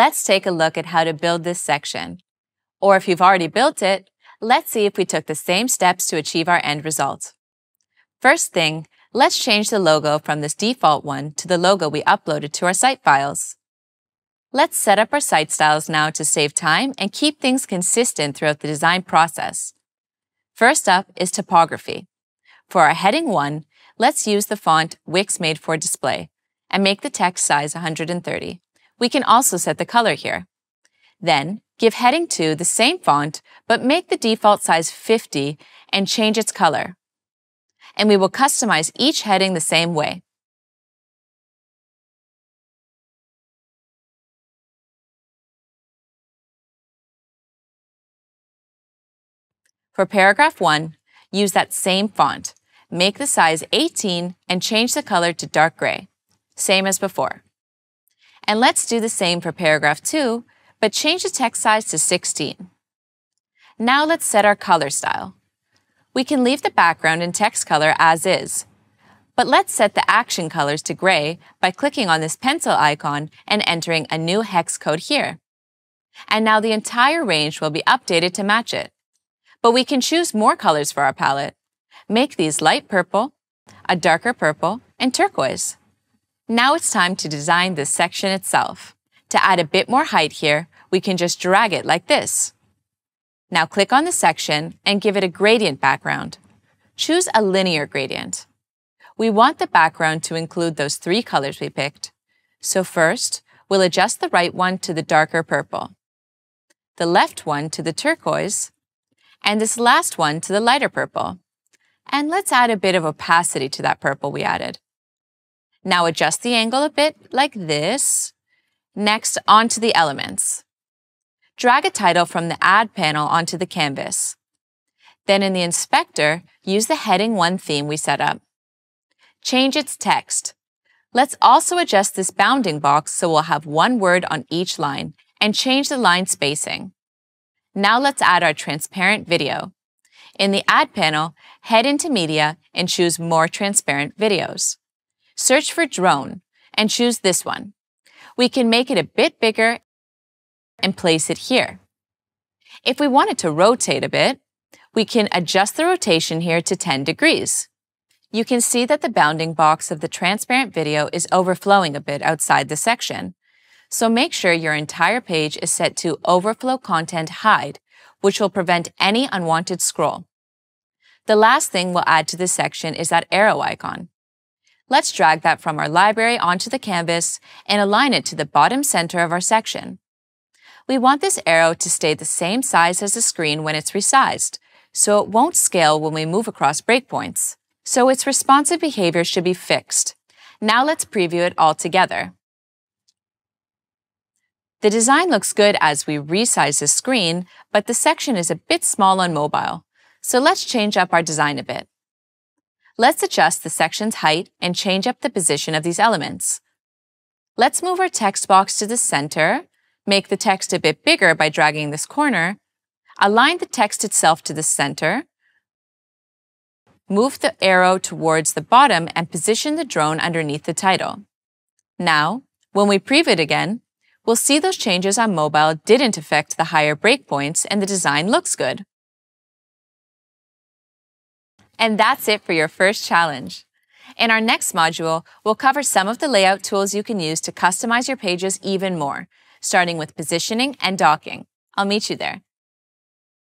let's take a look at how to build this section. Or if you've already built it, let's see if we took the same steps to achieve our end result. First thing, let's change the logo from this default one to the logo we uploaded to our site files. Let's set up our site styles now to save time and keep things consistent throughout the design process. First up is typography. For our heading 1, let's use the font Wix Madefor Display and make the text size 130. We can also set the color here. Then, give heading 2 the same font, but make the default size 50 and change its color and we will customize each heading the same way. For paragraph 1, use that same font. Make the size 18 and change the color to dark gray, same as before. And let's do the same for paragraph 2, but change the text size to 16. Now let's set our color style. We can leave the background and text color as is. But let's set the action colors to gray by clicking on this pencil icon and entering a new hex code here. And now the entire range will be updated to match it. But we can choose more colors for our palette. Make these light purple, a darker purple, and turquoise. Now it's time to design this section itself. To add a bit more height here, we can just drag it like this. Now click on the section and give it a gradient background. Choose a linear gradient. We want the background to include those three colors we picked. So first, we'll adjust the right one to the darker purple, the left one to the turquoise, and this last one to the lighter purple. And let's add a bit of opacity to that purple we added. Now adjust the angle a bit like this. Next, onto the elements. Drag a title from the Add panel onto the canvas. Then in the inspector, use the Heading 1 theme we set up. Change its text. Let's also adjust this bounding box so we'll have one word on each line and change the line spacing. Now let's add our transparent video. In the Add panel, head into Media and choose More Transparent Videos. Search for Drone and choose this one. We can make it a bit bigger and place it here. If we wanted to rotate a bit, we can adjust the rotation here to 10 degrees. You can see that the bounding box of the transparent video is overflowing a bit outside the section. So make sure your entire page is set to Overflow Content Hide, which will prevent any unwanted scroll. The last thing we'll add to this section is that arrow icon. Let's drag that from our library onto the canvas and align it to the bottom center of our section. We want this arrow to stay the same size as the screen when it's resized, so it won't scale when we move across breakpoints. So its responsive behavior should be fixed. Now let's preview it all together. The design looks good as we resize the screen, but the section is a bit small on mobile. So let's change up our design a bit. Let's adjust the section's height and change up the position of these elements. Let's move our text box to the center Make the text a bit bigger by dragging this corner. Align the text itself to the center. Move the arrow towards the bottom and position the drone underneath the title. Now, when we preview it again, we'll see those changes on mobile didn't affect the higher breakpoints and the design looks good. And that's it for your first challenge. In our next module, we'll cover some of the layout tools you can use to customize your pages even more, starting with positioning and docking. I'll meet you there.